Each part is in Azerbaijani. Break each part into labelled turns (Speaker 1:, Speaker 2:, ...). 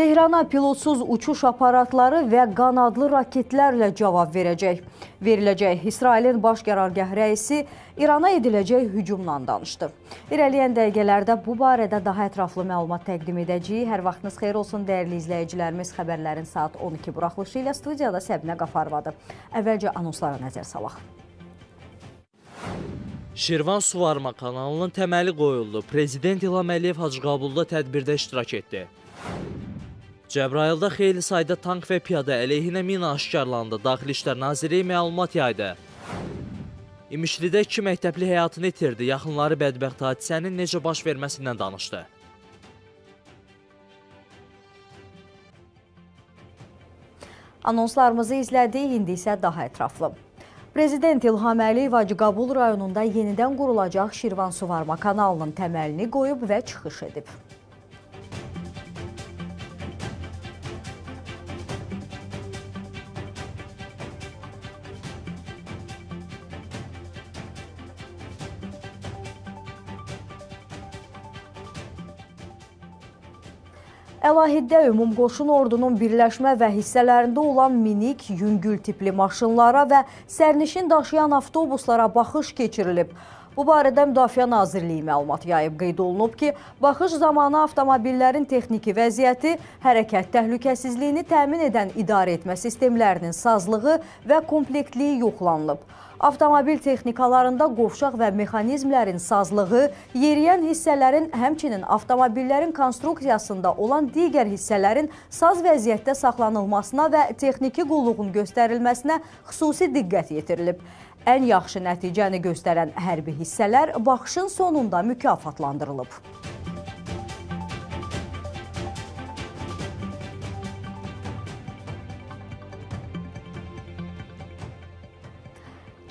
Speaker 1: Tehrana pilotsuz uçuş aparatları və qanadlı raketlərlə cavab verəcək. Veriləcək İsrailin baş qərargah rəisi İrana ediləcək hücumdan danışdı. İrəliyən dəqiqələrdə bu barədə daha ətraflı məlumat təqdim edəcəyik. Hər vaxtınız xeyir olsun, dəyərli izləyicilərimiz. Xəbərlərin saat 12 buraxılışı ilə studiyada Səbinə Qafarvadır. Əvvəlcə anonslara nəzər salaq.
Speaker 2: Şirvan Suvarma kanalının təməli qoyuldu. Prezident İlham Əliyev Hacıqabulda tədbirdə iştirak etdi. Cəbrayılda xeyli sayda tank və piyada əleyhinə mina aşkarlandı. Daxili İşlər Nazirliyi məlumat yaydı. İmişlidə iki məktəbli həyatını itirdi. Yaxınları bədbəxt hadisənin necə baş verməsindən danışdı.
Speaker 1: Anonslarımızı izlədik, indi isə daha ətraflı. Prezident İlham Əliyev Acıqabul rayonunda yenidən qurulacaq Şirvan Suvarma kanalının təməlini qoyub və çıxış edib. Əlahiddə Ümumqoşun Ordunun birləşmə və hissələrində olan minik, yüngül tipli maşınlara və sərnişin daşıyan avtobuslara baxış keçirilib. Bu barədə Müdafiə Nazirliyi məlumat yayıb. Qeyd olunub ki, baxış zamanı avtomobillərin texniki vəziyyəti, hərəkət təhlükəsizliyini təmin edən idarə etmə sistemlərinin sazlığı və komplektliyi yoxlanılıb. Avtomobil texnikalarında qovşaq və mexanizmlərin sazlığı, yeriyən hissələrin, həmçinin avtomobillərin konstruksiyasında olan digər hissələrin saz vəziyyətdə saxlanılmasına və texniki qulluğun göstərilməsinə xüsusi diqqət yetirilib. Ən yaxşı nəticəni göstərən hərbi hissələr baxışın sonunda mükafatlandırılıb.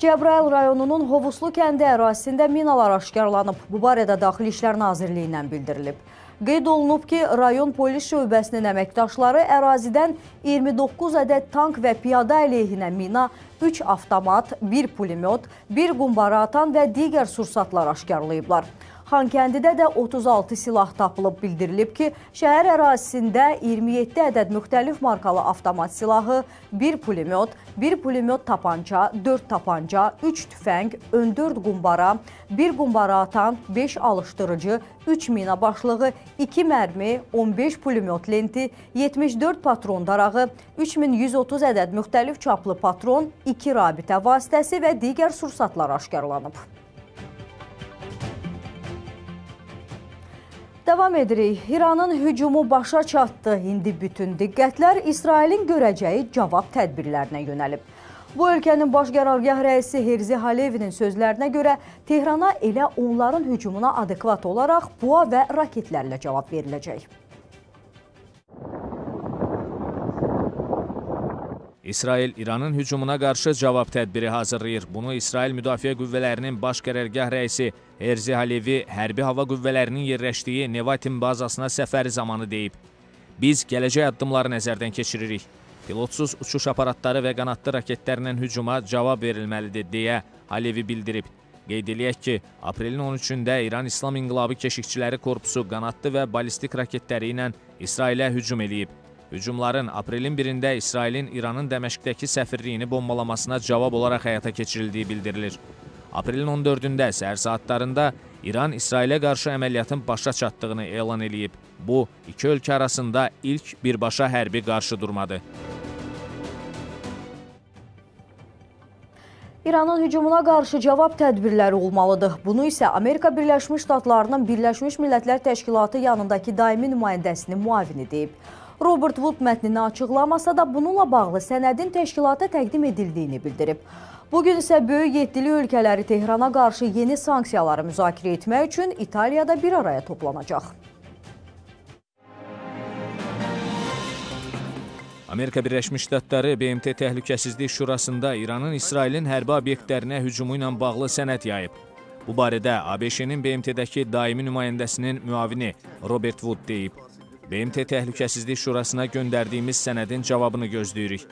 Speaker 1: Cəbrayıl rayonunun Hovuslu kəndi ərazisində minalar aşkarlanıb. Bu barədə Daxili İşlər Nazirliyindən bildirilib. Qeyd olunub ki, rayon polis şöbəsinin əməkdaşları ərazidən 29 ədəd tank və piyada əleyhinə mina, 3 avtomat, 1 pulemyot, 1 qumbara atan və digər sursatlar aşkarlayıblar. Xankəndidə də 36 silah tapılıb bildirilib ki, şəhər ərazisində 27 ədəd müxtəlif markalı avtomat silahı, 1 pulemyot, 1 pulemyot tapanca, 4 tapanca, 3 tüfəng, ön 4 qumbara, 1 qumbara atan, 5 alışdırıcı, 3 mina başlığı, 2 mərmi, 15 pulemyot lenti, 74 patron darağı, 3130 ədəd müxtəlif çaplı patron, 2 rabitə vasitəsi və digər sursatlar aşkarlanıb. Davam edirik. İranın hücumu başa çatdı. İndi bütün diqqətlər İsrailin görəcəyi cavab tədbirlərinə yönəlib. Bu ölkənin baş qərargah rəisi Herzi Halevinin sözlərinə görə Tehrana elə onların hücumuna adekvat olaraq PUA və raketlərlə cavab veriləcək.
Speaker 3: İsrail İranın hücumuna qarşı cavab tədbiri hazırlayır. Bunu İsrail Müdafiə Qüvvələrinin baş qərargah rəisi Erzi Halevi hərbi hava qüvvələrinin yerləşdiyi Nevatin bazasına səfəri zamanı deyib. Biz gələcək addımları nəzərdən keçiririk. Pilotsuz uçuş aparatları və qanadlı raketlərlə hücuma cavab verilməlidir, deyə Halevi bildirib. Qeyd eləyək ki, aprelin 13-də İran İslam İnqilabı Keşikçiləri Korpusu qanadlı və balistik raketləri ilə İsrailə hücum eləyib. Hücumların aprelin 1-də İsrailin İranın Dəməşqdəki səfirliyini bombalamasına cavab olaraq həyata keçirildiyi bildirilir. Aprelin 14-də səhər saatlarında İran İsrailə qarşı əməliyyatın başa çatdığını elan eləyib. Bu, iki ölkə arasında ilk birbaşa hərbi qarşıdurmadır.
Speaker 1: İranın hücumuna qarşı cavab tədbirləri olmalıdır. Bunu isə Amerika Birləşmiş Ştatlarının Birləşmiş Millətlər Təşkilatı yanındakı daimi nümayəndəsinin muavini deyib. Robert Wood mətnini açıqlamasa da bununla bağlı sənədin təşkilata təqdim edildiyini bildirib. Bugün isə böyük yeddili ölkələri Tehrana qarşı yeni sanksiyaları müzakirə etmək üçün İtaliyada bir araya toplanacaq.
Speaker 3: Amerika Birləşmiş Ştatları BMT Təhlükəsizlik Şurasında İranın İsrailin hərbi obyektlərinə hücumu ilə bağlı sənəd yayıb. Bu barədə ABŞ-nin BMT-dəki daimi nümayəndəsinin müavini Robert Wood deyib. BMT Təhlükəsizlik Şurasına göndərdiyimiz sənədin cavabını gözləyirik.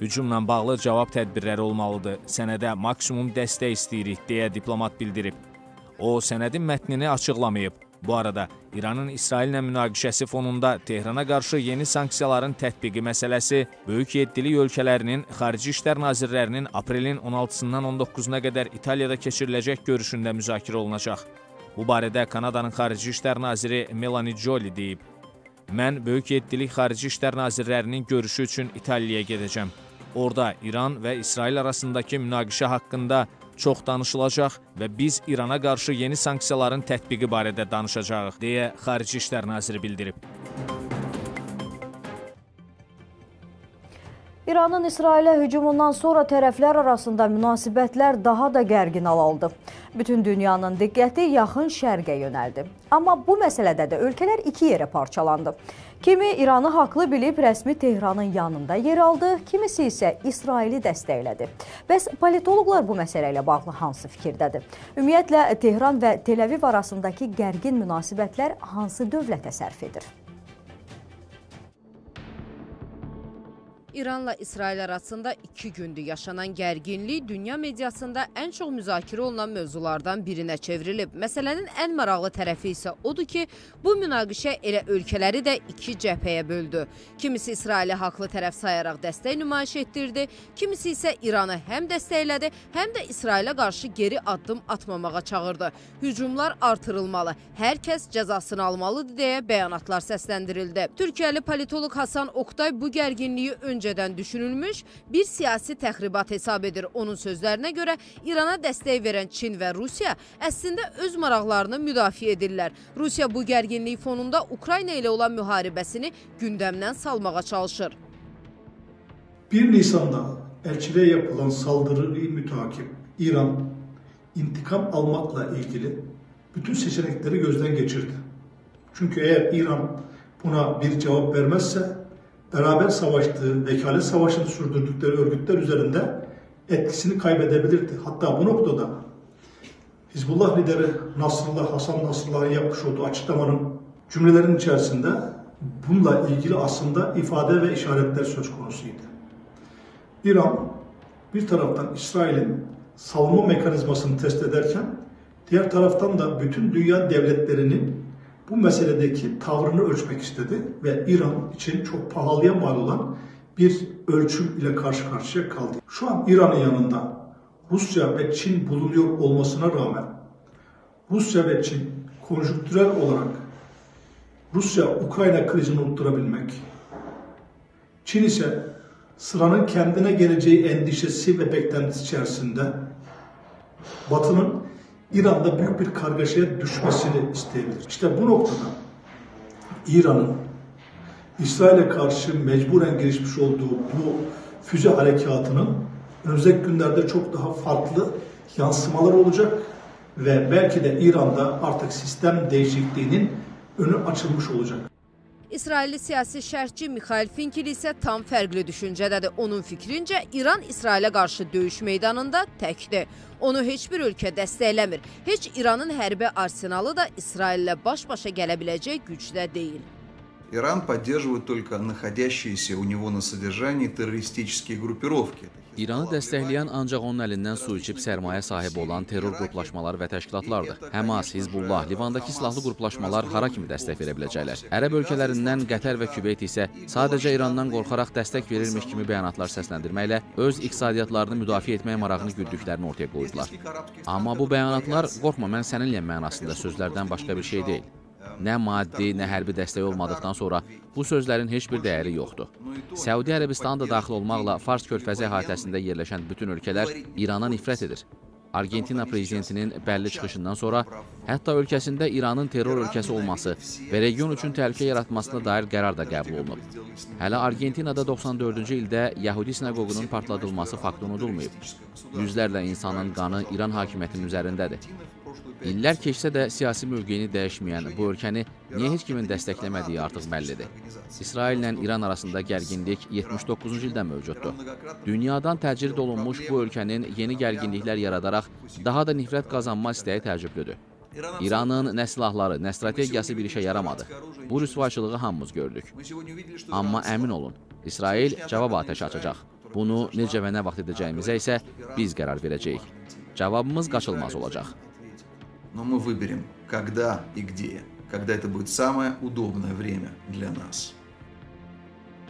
Speaker 3: Hücumla bağlı cavab tədbirləri olmalıdır. Sənədə maksimum dəstək istəyirik, deyə diplomat bildirib. O, sənədin mətnini açıqlamayıb. Bu arada İranın İsraillə münaqişəsi fonunda Tehrana qarşı yeni sanksiyaların tətbiqi məsələsi böyük yeddilik ölkələrinin xarici işlər nazirlərinin aprelin 16-sından 19-na qədər İtaliyada keçiriləcək görüşündə müzakirə olunacaq. Bu barədə Kanadanın xarici işlər naziri Melanie Joly deyib. Mən böyük yeddilik xarici işlər nazirlərinin görüşü üçün İtaliyaya gedəcəm. Orada İran və İsrail arasındakı münaqişə haqqında çox danışılacaq və biz İrana qarşı yeni sanksiyaların tətbiqi barədə danışacağıq, deyə Xarici İşlər naziri bildirib.
Speaker 1: İranın İsrailə hücumundan sonra tərəflər arasında münasibətlər daha da gərgin aldı. Bütün dünyanın diqqəti yaxın şərqə yönəldi. Amma bu məsələdə də ölkələr iki yerə parçalandı. Kimi İranı haqlı bilib rəsmi Tehranın yanında yer aldı, kimisi isə İsraili dəstəklədi. Bəs politoloqlar bu məsələ ilə bağlı hansı fikirdədir? Ümumiyyətlə Tehran və Tel-Əviv arasındakı gərgin münasibətlər hansı dövlətə sərf edir?
Speaker 4: İranla İsrail arasında iki gündür yaşanan gərginlik dünya mediasında ən çox müzakirə olunan mövzulardan birinə çevrilib. Məsələnin ən maraqlı tərəfi isə odur ki, bu münaqişə elə ölkələri də iki cəbhəyə böldü. Kimisi İsraili haqlı tərəf sayaraq dəstək nümayiş etdirdi, kimisi isə İranı həm dəstəklədi, həm də İsrailə qarşı geri addım atmamağa çağırdı. Hücumlar artırılmalı, hər kəs cəzasını almalıdır deyə bəyanatlar səsləndirildi. Türkiyəli politoloq Hasan Oktay bu gərginliyi öncə öncədən düşünülmüş bir siyasi təxribat hesab edir. Onun sözlərinə görə İrana dəstək verən Çin və Rusiya əslində öz maraqlarını müdafiə edirlər. Rusiya bu gərginlik fonunda Ukrayna ilə olan müharibəsini gündəmdən salmağa çalışır.
Speaker 5: 1 Nisan'da elçiliğe yapılan saldırıyı mütakip İran intikam almakla ilgili bütün seçenekleri gözden geçirdi. Çünkü eğer İran buna bir cevap vermezse beraber savaştığı, vekalet savaşını sürdürdükleri örgütler üzerinde etkisini kaybedebilirdi. Hatta bu noktada Hizbullah lideri Nasrullah, Hasan Nasrullah'ın yapmış olduğu açıklamanın cümlelerin içerisinde bununla ilgili aslında ifade ve işaretler söz konusuydu. İran bir taraftan İsrail'in savunma mekanizmasını test ederken diğer taraftan da bütün dünya devletlerinin bu meseledeki tavrını ölçmek istedi ve İran için çok pahalıya mal olan bir ölçüm ile karşı karşıya kaldı. Şu an İran'ın yanında Rusya ve Çin bulunuyor olmasına rağmen Rusya ve Çin konjonktürel olarak Rusya-Ukrayna krizini unutturabilmek, Çin ise sıranın kendine geleceği endişesi ve beklentisi içerisinde Batı'nın İran'da büyük bir kargaşaya düşmesini isteyebilir. İşte bu noktada İran'ın İsrail'e karşı mecburen girişmiş olduğu bu füze harekatının önümüzdeki günlerde çok daha farklı yansımalar olacak ve belki de İran'da artık sistem değişikliğinin önü açılmış olacak.
Speaker 4: İsrailli siyasi şərhçi Mixail Finkel isə tam fərqli düşüncədədir. Onun fikrincə İran İsrailə qarşı döyüş meydanında təkdir. Onu heç bir ölkə dəstəkləmir. Heç İranın hərbi arsenalı da İsraillə baş-başa gələ biləcək gücdə deyil.
Speaker 6: Иран поддерживает только находящиеся у него на содержании террористические группировки.
Speaker 7: İranı dəstəkləyən ancaq onun əlindən su içib sərmayə sahibi olan terror qruplaşmalar və təşkilatlardır. Həmas, Hizbullah, Livandakı silahlı qruplaşmalar hara kimi dəstək verə biləcəklər? Ərəb ölkələrindən Qətər və Küveyt isə sadəcə İrandan qorxaraq dəstək verirmiş kimi bəyanatlar səsləndirməklə öz iqtisadiyyatlarını müdafiə etmək marağını güddüklərini ortaya qoydular. Amma bu bəyanatlar qorxma mən səninlə mənasında sözlərdən başqa bir şey deyil. Nə maddi, nə hərbi dəstək olmadıqdan sonra bu sözlərin heç bir dəyəri yoxdur. Səudi Ərəbistanı da daxil olmaqla Fars körfəzi əhatəsində yerləşən bütün ölkələr İrana nifrət edir. Argentina prezidentinin bəlli çıxışından sonra hətta ölkəsində İranın terror ölkəsi olması və region üçün təhlükə yaratmasına dair qərar da qəbul olunub. Hələ Argentinada 94-cü ildə Yahudi sinagogunun partladılması faktı unudulmayıb. Yüzlərlə insanın qanı İran hakimiyyətinin üzərindədir. İllər keçsə də siyasi mövqeyini dəyişməyən bu ölkəni niyə heç kimin dəstəkləmədiyi artıq bəllidir. İsraillə İran arasında gərginlik 79-cu ildən mövcuddur. Dünyadan təcrid olunmuş bu ölkənin yeni gərginliklər yaradaraq daha da nifrət qazanma istəyi təəccüblüdür. İranın nə silahları, nə strategiyası bir işə yaramadı. Bu rüsvayçılığı hamımız gördük. Amma əmin olun, İsrail cavab atəşi açacaq. Bunu necə və nə vaxt edəcəyimizə isə biz qərar verəcəyik. Cavabımız qaçılmaz olacaq.
Speaker 6: Но мы выберем, когда и где, когда это будет самое удобное время для нас.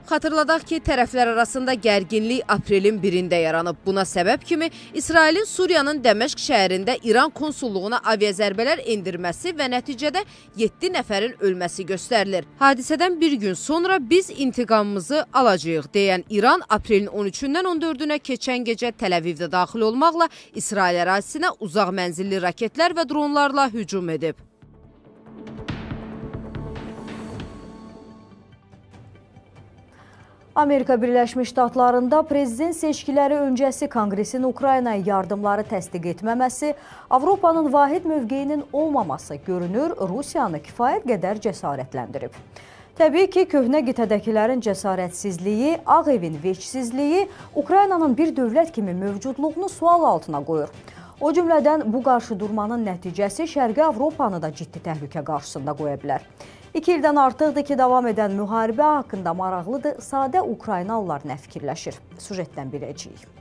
Speaker 4: Xatırladaq ki, tərəflər arasında gərginlik aprelin 1-də yaranıb. Buna səbəb kimi İsrailin Suriyanın Dəməşq şəhərində İran konsulluğuna aviazərbələr endirməsi və nəticədə 7 nəfərin ölməsi göstərilir. Hadisədən bir gün sonra biz intiqamımızı alacağıq deyən İran aprelin 13-dən 14-ünə keçən gecə Təl-Əvivdə daxil olmaqla İsrail ərazisinə uzaq mənzilli raketlər və dronlarla hücum edib.
Speaker 1: Amerika Birləşmiş Ştatlarında prezident seçkiləri öncəsi Konqresin Ukraynaya yardımları təsdiq etməməsi, Avropanın vahid mövqeyinin olmaması görünür Rusiyanı kifayət qədər cəsarətləndirib. Təbii ki, köhnə qitədəkilərin cəsarətsizliyi, Ağ evin veçsizliyi Ukraynanın bir dövlət kimi mövcudluğunu sual altına qoyur. O cümlədən bu qarşıdurmanın nəticəsi Şərqi Avropanı da ciddi təhlükə qarşısında qoya bilər. İki ildən artıqdır ki, davam edən müharibə haqqında maraqlıdır. Sadə Ukraynalılar nə fikirləşir? Sujetdən biləcəyik.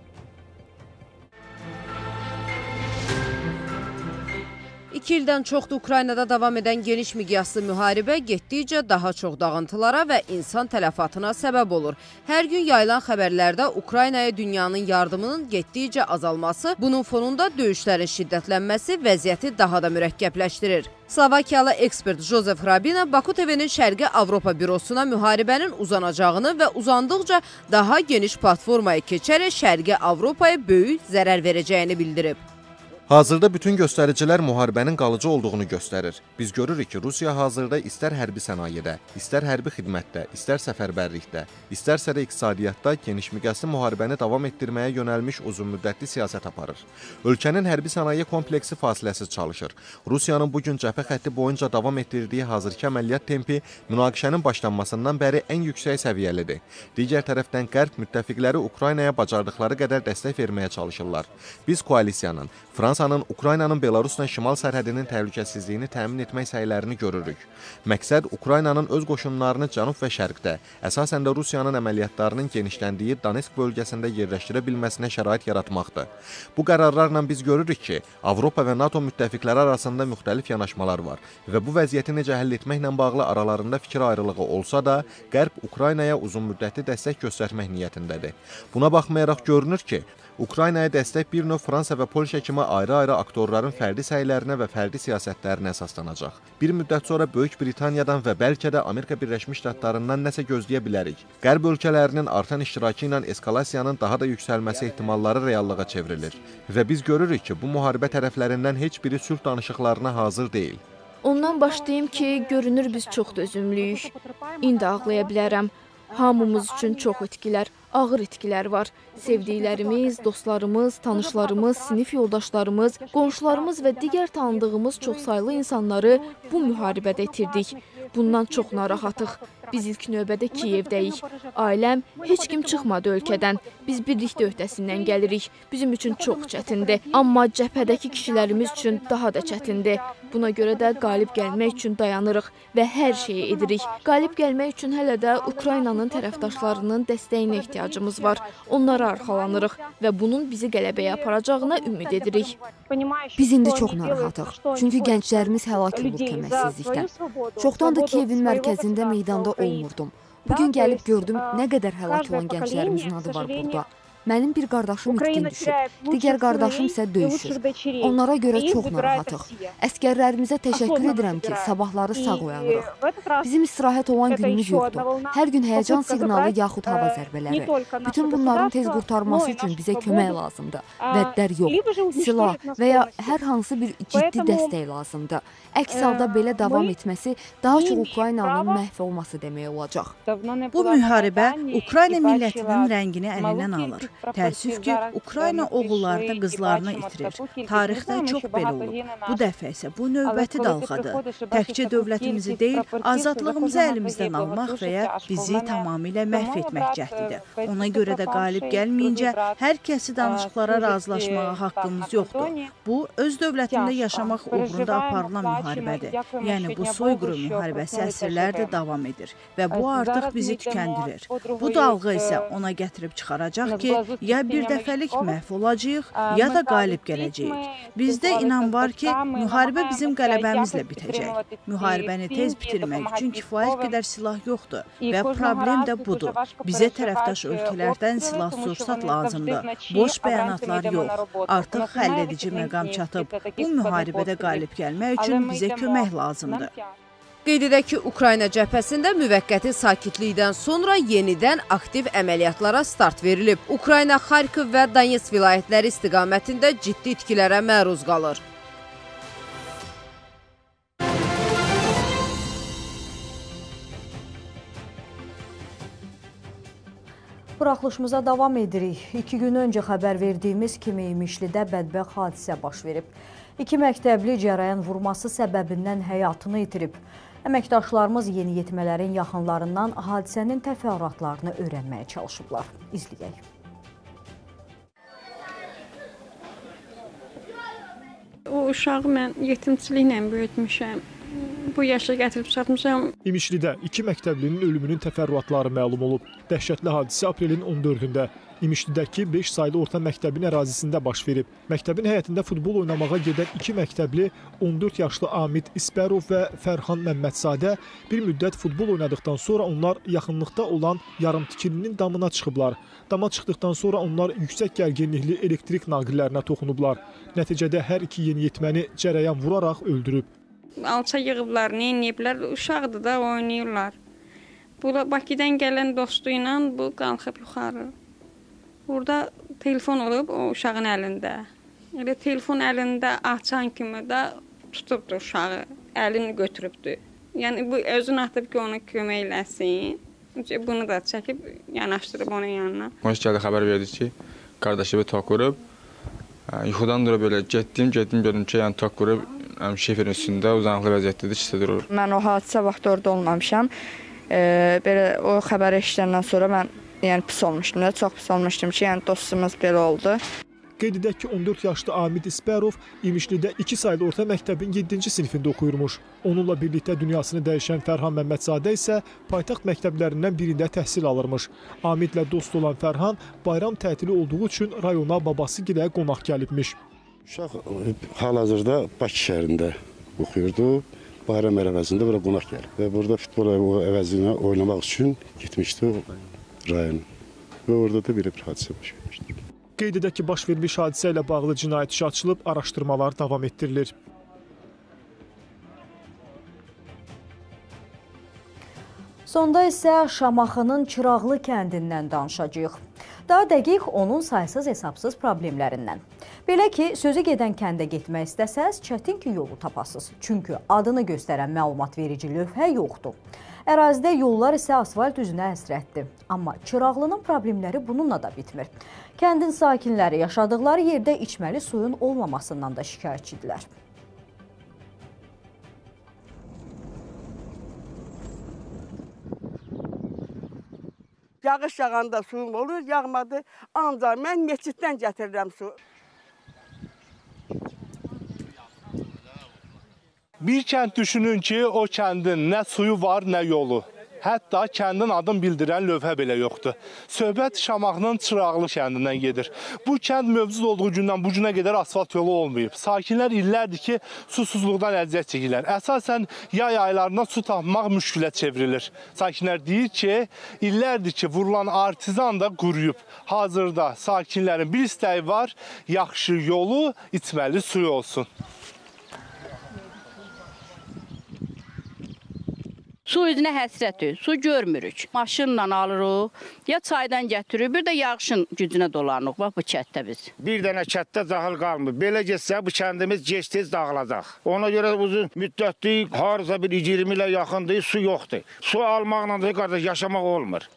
Speaker 4: İki ildən çoxdur Ukraynada davam edən geniş miqyaslı müharibə getdikcə daha çox dağıntılara və insan tələfatına səbəb olur. Hər gün yayılan xəbərlərdə Ukraynaya dünyanın yardımının getdikcə azalması, bunun fonunda döyüşlərin şiddətlənməsi vəziyyəti daha da mürəkkəbləşdirir. Slovakiyalı ekspert Jozef Hrabina Baku TV-nin Şərqi Avropa bürosuna müharibənin uzanacağını və uzandıqca daha geniş platformaya keçərək Şərqi Avropaya böyük zərər verəcəyini bildirib.
Speaker 8: Hazırda bütün göstəricilər müharibənin qalıcı olduğunu göstərir. Biz görürük ki, Rusiya hazırda istər hərbi sənayedə, istər hərbi xidmətdə, istər səfərbərlikdə, istərsə də iqtisadiyyatda genişmiqyaslı müharibəni davam etdirməyə yönəlmiş uzunmüddətli siyasət aparır. Ölkənin hərbi sənaye kompleksi fasiləsiz çalışır. Rusiyanın bu gün cəbhə xətti boyunca davam etdirdiyi hazırki əməliyyat tempi münaqişənin başlanmasından bəri ən yüksək səviyyəlidir. Digər tərəfdən Qərb müttəfiqləri Ukraynaya bacardıqları qədər dəstək verməyə çalışırlar. Biz koalisiyanın, Fransanın Ukraynanın Belarusla şimal sərhədinin təhlükəsizliyini təmin etmək səylərini görürük. Məqsəd Ukraynanın öz qoşunlarını cənub və şərqdə, əsasən də Rusiyanın əməliyyatlarının genişləndiyi Donetsk bölgəsində yerləşdirə bilməsinə şərait yaratmaqdır. Bu qərarlarla biz görürük ki, Avropa və NATO müttəfiqləri arasında müxtəlif yanaşmalar var və bu vəziyyəti necə həll etməklə bağlı aralarında fikir ayrılığı olsa da, Qərb Ukraynaya uzunmüddətli dəstək göstərmək niyyətindədir. Buna baxmayaraq görünür ki, Ukraynaya dəstək bir növ Fransa və Polşa kimi ayrı-ayrı aktorların fərdi səylərinə və fərdi siyasətlərinə əsaslanacaq. Bir müddət sonra Böyük Britaniyadan və bəlkə də Amerika Birləşmiş Ştatlarından nəsə gözləyə bilərik. Qərb ölkələrinin artan iştirakı ilə eskalasiyanın daha da yüksəlməsi ehtimalları reallığa çevrilir və biz görürük ki, bu müharibə tərəflərindən heç biri sülh danışıqlarına hazır deyil.
Speaker 9: Ondan başlayım ki, görünür biz çox dözümlüyük. İndi ağlaya bilərəm. Hamımız üçün çox itkilər, ağır itkilər var. Sevdiklərimiz, dostlarımız, tanışlarımız, sinif yoldaşlarımız, qonşularımız və digər tanıdığımız çoxsaylı insanları bu müharibədə itirdik. Bundan çox narahatıq. Biz ilk növbədə Kiyevdəyik. Ailəm heç kim çıxmadı ölkədən. Biz birlikdə öhdəsindən gəlirik. Bizim üçün çox çətindir, amma cəbhədəki kişilərimiz üçün daha da çətindir. Buna görə də qalib gəlmək üçün dayanırıq və hər şeyi edirik. Qalib gəlmək üçün hələ də Ukraynanın tərəfdaşlarının dəstəyinə ehtiyacımız var. Onlara arxalanırıq və bunun bizi qələbəyə aparacağına ümid edirik.
Speaker 10: Biz indi çox narahatıq. Çünki gənclərimiz həlak olur köməksizlikdən. Çoxdandır Kiyevin mərkəzində meydanda olmurdum. Bugün gəlib gördüm nə qədər həlak olan gənclərimizin adı var burada. Mənim bir qardaşım itkin düşüb, digər qardaşım isə döyüşür. Onlara görə çox narahatıq. Əskərlərimizə təşəkkür edirəm ki, sabahları sağ oyanırıq. Bizim istirahət olan günümüz yoxdur. Hər gün həyəcan siqnalı yaxud hava zərbələri. Bütün bunların tez qurtarması üçün bizə kömək lazımdır. Vəddər yox, silah və ya hər hansı bir ciddi dəstək lazımdır. Əks halda belə davam etməsi daha çox Ukraynanın məhv olması demək olacaq.
Speaker 11: Bu müharibə Ukrayna millətinin rəngini əlindən alır. Təəssüf ki, Ukrayna oğullarını, qızlarını itirir. Tarixdə çox belə olub. Bu dəfə isə bu növbəti dalğadır. Təkcə dövlətimizi deyil, azadlığımızı əlimizdən almaq və ya bizi tamamilə məhv etmək cəhdidir. Ona görə də qalib gəlməyincə hər kəsi danışıqlara razılaşmağa haqqımız yoxdur. Bu, öz dövlətində yaşamaq uğrunda aparılan müharibədir. Yəni bu soyqırım müharibəsi əsrlərdir davam edir və bu artıq bizi tükəndirir. Bu dalğa isə ona gətirib çıxaracaq ki, ya bir dəfəlik məhv olacağıq, ya da qalib gələcəyik. Bizdə inan var ki, müharibə bizim qələbəmizlə bitəcək. Müharibəni tez bitirmək üçün kifayət qədər silah yoxdur və problem də budur. Bizə tərəfdaş ölkələrdən silah sursat lazımdır. Boş bəyanatlar yox. Artıq həll edici məqam çatıb. Bu müharibədə qalib gəlmək üçün bizə kömək lazımdır.
Speaker 4: Qeyd edək ki, Ukrayna cəbhəsində müvəqqəti sakitlikdən sonra yenidən aktiv əməliyyatlara start verilib. Ukrayna Xarkov və Donetsk vilayətləri istiqamətində ciddi itkilərə məruz qalır.
Speaker 1: Buraxılışımıza davam edirik. İki gün öncə xəbər verdiyimiz kimi İmişlidə bədbəxt hadisə baş verib. İki məktəbli cərəyan vurması səbəbindən həyatını itirib. Əməkdaşlarımız yeniyetmələrin yaxınlarından hadisənin təfərrüatlarını öyrənməyə çalışıblar. İzləyək.
Speaker 12: O uşağı mən yetimçiliklə böyütmüşəm. Bu yaşa gətirib çatmışam.
Speaker 13: İmişlidə iki məktəblinin ölümünün təfərrüatları məlum olub. Dəhşətli hadisə aprelin 14-də İmişlidəki 5 saylı orta məktəbin ərazisində baş verib. Məktəbin həyətində futbol oynamağa gedən iki məktəbli 14 yaşlı Amid İspərov və Fərhan Məmmədzadə bir müddət futbol oynadıqdan sonra onlar yaxınlıqda olan yarımtikilinin damına çıxıblar. Dama çıxdıqdan sonra onlar yüksək gərginlikli elektrik naqillərinə toxunublar. Nəticədə hər iki yeniyetməni cərəyan vuraraq öldürüb.
Speaker 12: Alça yığıblar, nə ediblər? Uşaqdır da oynayırlar. Bu Bakıdan gələn dostu ilə bu qalxıb yuxarı. Burada telefon olub o uşağın əlində. Elə telefon əlində açan kimi də tutubdu uşağı, əlini götürübdü. Yəni bu özünü atıb ki, ona kömək eləsin. Bunu da çəkib yanaşdırıb onun yanına.
Speaker 14: Hoş gəldi xəbər verdi ki, qardaşı bir tok vurub. Yuxudan durub belə getdim, getdim gördüm ki, yəni tok vurub şeferin üstündə uzanıqlı vəziyyətdədir, ikisi durur.
Speaker 15: Mən o hadisə vaxtı orada olmamışam. E, belə o xəbəri eşidəndən sonra mən yəni pis olmuşdum da, çox pis olmuşdum ki, yəni dostumuz belə oldu.
Speaker 13: Qeyd edək ki, 14 yaşlı Amid İspərov İmişlidə 2 saylı orta məktəbin 7-ci sinifində oxuyurmuş. Onunla birlikdə dünyasını dəyişən Fərhan Məmmədzadə isə paytaxt məktəblərindən birində təhsil alırmış. Amidlə dost olan Fərhan bayram tətili olduğu üçün rayona babası gilə qonaq gəlibmiş.
Speaker 16: Uşaq hal-hazırda Bakı şəhərində oxuyurdu. Bayram ərəfəsində bura qonaq gəlib və burada futbol əvəzinə oynamaq üçün getmişdi rayon. Və orada da belə bir hadisə baş vermişdir.
Speaker 13: Qeyd edək ki, baş vermiş hadisə ilə bağlı cinayət işi açılıb, araşdırmalar davam etdirilir.
Speaker 1: Sonda isə Şamaxının Çıraqlı kəndindən danışacağıq. Daha dəqiq onun saysız hesabsız problemlərindən. Belə ki, sözü gedən kəndə getmək istəsəz, çətin ki, yolu tapasınız. Çünki adını göstərən məlumat verici lövhə yoxdur. Ərazidə yollar isə asfalt üzünə həsrətdir. Amma Çıraqlının problemləri bununla da bitmir. Kəndin sakinləri yaşadıkları yerdə içməli suyun olmamasından da şikayətçidirlər.
Speaker 17: Yağış yağanda suyum olur, yağmadı. Ancaq mən meçiddən gətirirəm su.
Speaker 18: Bir kənd düşünün ki, o kəndin nə suyu var, nə yolu. Hətta kəndin adını bildirən lövhə belə yoxdur. Söhbət Şamaxının Çıraqlı kəndindən gedir. Bu kənd mövcud olduğu gündən bu günə qədər asfalt yolu olmayıb. Sakinlər illərdir ki, susuzluqdan əziyyət çəkirlər. Əsasən yay aylarında su tapmaq müşkülə çevrilir. Sakinlər deyir ki, illərdir ki, vurulan artizan da quruyub. Hazırda sakinlərin bir istəyi var, yaxşı yolu, içməli suyu olsun.
Speaker 19: Su üzünə həsrətdir, su görmürük. Maşınla alırıq, ya çaydan gətiririk, bir də yağışın gücünə dolanırıq, bax bu kətdə biz.
Speaker 20: Bir dənə kətdə cahıl qalmır. Belə getsə bu kəndimiz gec-tez dağılacaq. Ona görə uzun müddətli harca bir 20 ilə yaxındır, su yoxdur. Su almaqla da qardaş yaşamaq olmur.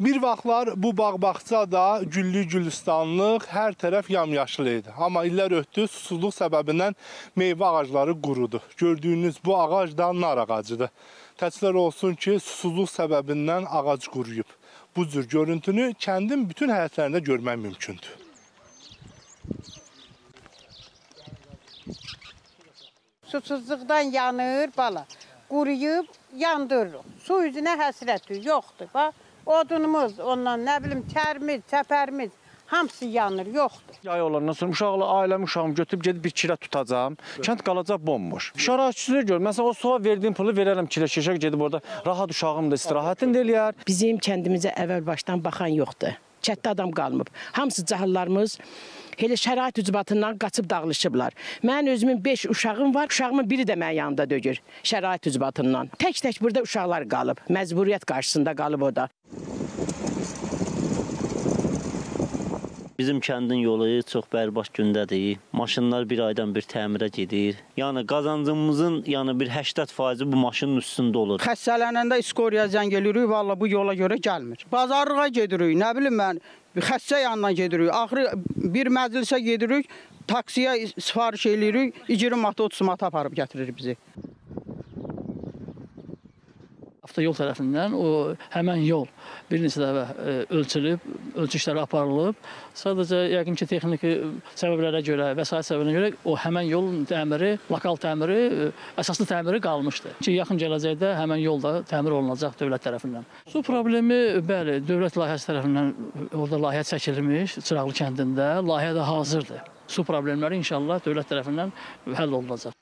Speaker 18: Bir vaxtlar bu bağ-bağça da güllü gülistanlıq, hər tərəf yamyaşıl idi. Amma illər ötdü, susuzluq səbəbindən meyvə ağacları qurudu. Gördüyünüz bu ağac da nar ağacıdır. Təəssüflər olsun ki, susuzluq səbəbindən ağac quruyub. Bu cür görüntünü kəndin bütün həyətlərində görmək mümkündür.
Speaker 21: Susuzluqdan yanır bala. Quruyub yandırırıq. Su üzünə həsrətdir, yoxdur. Bax, Odunumuz, ondan nə bilim kərimiz, çəpərimiz hamısı yanır, yoxdur.
Speaker 22: Yay olandan sonra uşaqla ailəm uşağımı götürüb gedib bir kirə tutacağam. Kənd qalacaq bomboş. Şəraitçiləri gör. Məsələn o suya verdiyim pulu verərəm kirə şişə gedib orada rahat uşağım da istirahətini eləyər.
Speaker 23: Bizim kəndimizə əvvəl başdan baxan yoxdur. Çətdə adam qalmıb. Hamısı cahillarımız elə şərait ucbatından qaçıb dağılışıblar. Mənim özümün 5 uşağım var. Uşağımın biri də mənim yanında dögür. Şərait ucbatından. Tək-tək burada uşaqlar qalıb. Məcburiyyət qarşısında qalıb o da.
Speaker 24: Bizim kəndin yolu çox bərbad gündədir. Maşınlar bir aydan bir təmirə gedir. Yəni qazancımızın yəni bir 80% bu maşının üstündə olur.
Speaker 25: Xəstələnəndə İskoriya zəng eləyirik, valla bu yola görə gəlmir. Bazarlığa gedirik, nə bilim mən, xəstə yanına gedirik. Axırı bir məclisə gedirik, taksiyə sifariş eləyirik, 20 manat 30 manat aparıb gətirir bizi.
Speaker 26: Avtoyol tərəfindən o həmən yol bir neçə dəfə e, ölçülüb, ölçüşləri aparılıb. Sadəcə yəqin ki, texniki səbəblərə görə, vəsait səbəbinə görə o həmən yolun təmiri, lokal təmiri, e, əsaslı təmiri qalmışdı. Ki, yaxın gələcəkdə həmən yol da təmir olunacaq dövlət tərəfindən. Su problemi, bəli, dövlət layihəsi tərəfindən orada layihə çəkilmiş Çıraqlı kəndində, layihə də hazırdır. Su problemləri inşallah dövlət tərəfindən həll olunacaq.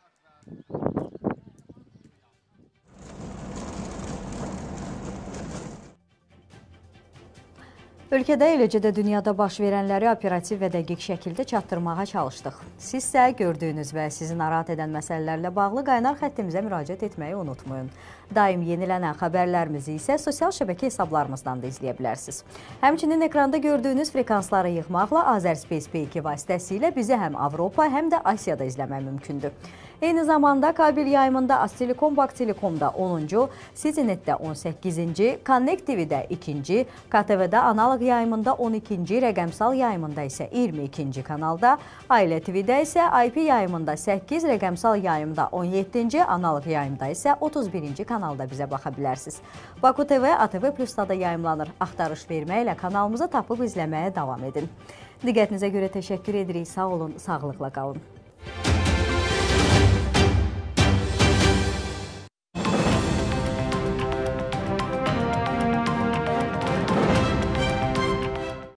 Speaker 1: Ölkədə eləcə də dünyada baş verənləri operativ və dəqiq şəkildə çatdırmağa çalışdıq. Siz isə gördüyünüz və sizi narahat edən məsələlərlə bağlı qaynar xəttimizə müraciət etməyi unutmayın. Daim yenilənən xəbərlərimizi isə sosial şəbəkə hesablarımızdan da izləyə bilərsiniz. Həmçinin ekranda gördüyünüz frekansları yığmaqla Azerspace P2 vasitəsilə bizi həm Avropa, həm də Asiyada izləmək mümkündür. Eyni zamanda kabel yayımında Astelekom Bak Telekomda 10-cu, Citynet-də 18-ci, Connect TV-də 2-ci, KTV-də analog yayımında 12-ci, rəqəmsal yayımında isə 22-ci kanalda, Ailə TV-də isə IP yayımında 8, rəqəmsal yayımda 17-ci, analog yayımda isə 31-ci kanalda bizə baxa bilərsiniz. Baku TV, ATV Plus-da da yayımlanır. Axtarış verməklə kanalımızı tapıb izləməyə davam edin. Diqqətinizə görə təşəkkür edirik. Sağ olun, sağlıqla qalın.